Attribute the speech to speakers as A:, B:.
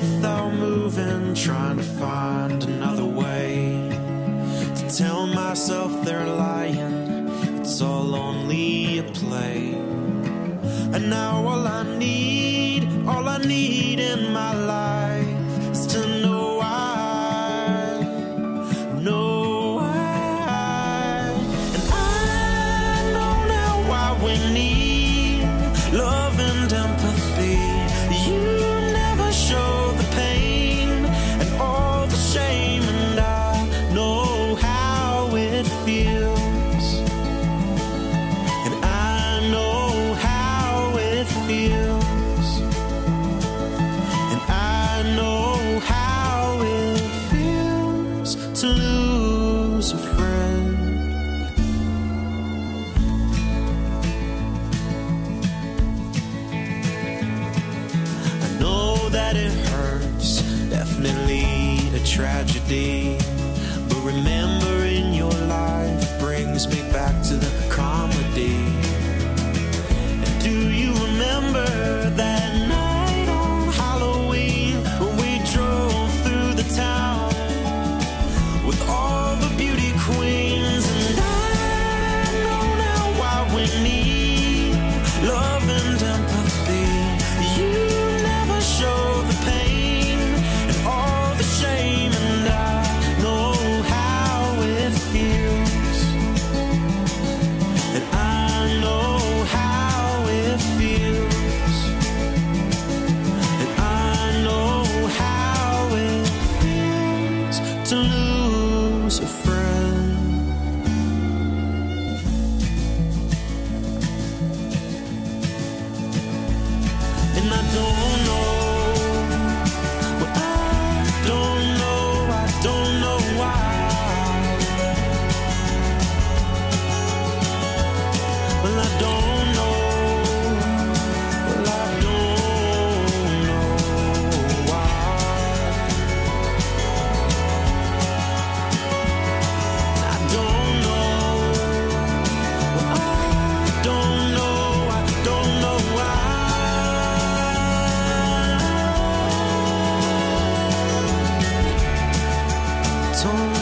A: without moving, trying to find another way to tell myself they're lying. It's all only a play. And now all I need, all I need in my life is to know why, know why. And I know now why we need love. tragedy. my door. 从